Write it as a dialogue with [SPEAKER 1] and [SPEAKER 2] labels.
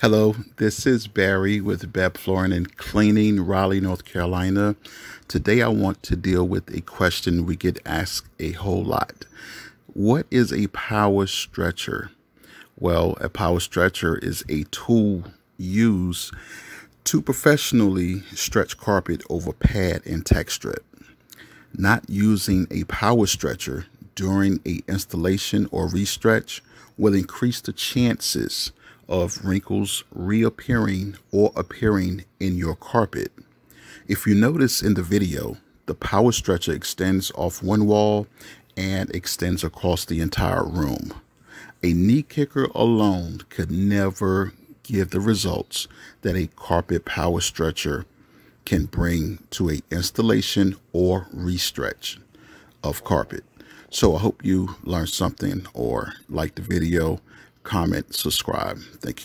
[SPEAKER 1] Hello, this is Barry with BEB Flooring and Cleaning, Raleigh, North Carolina. Today I want to deal with a question we get asked a whole lot. What is a power stretcher? Well, a power stretcher is a tool used to professionally stretch carpet over pad and tack strip. Not using a power stretcher during a installation or restretch will increase the chances of wrinkles reappearing or appearing in your carpet. If you notice in the video, the power stretcher extends off one wall and extends across the entire room. A knee kicker alone could never give the results that a carpet power stretcher can bring to a installation or restretch of carpet. So I hope you learned something or liked the video comment, subscribe. Thank you.